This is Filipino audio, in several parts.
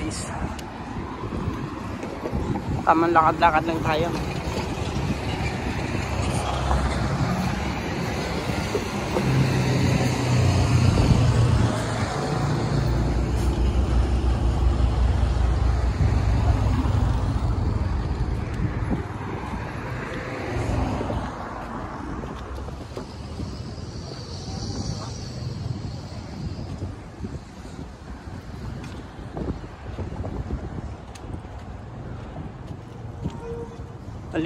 guys. Tamang lakad-lakad lang tayo.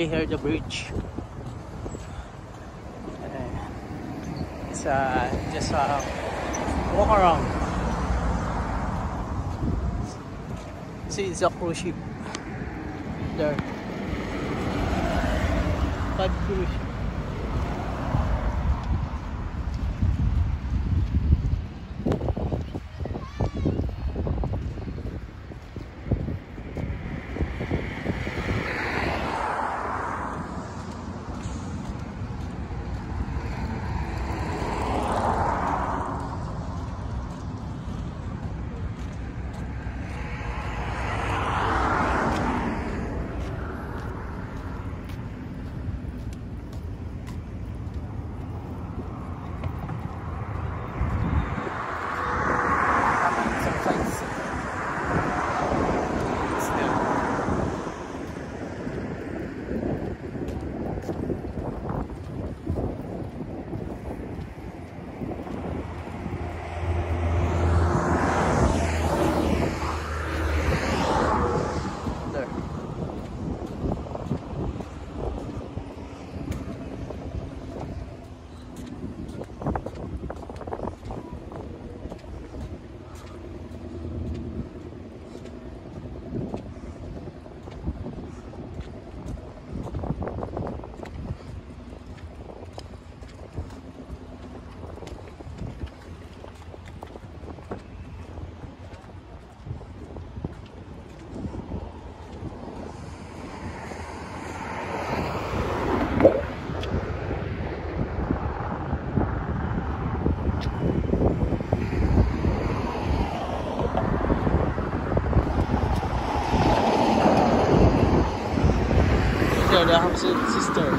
Here the bridge. It's uh, just uh, walk around. See it's a cruise ship. There. Five cruise ship there, the house sister.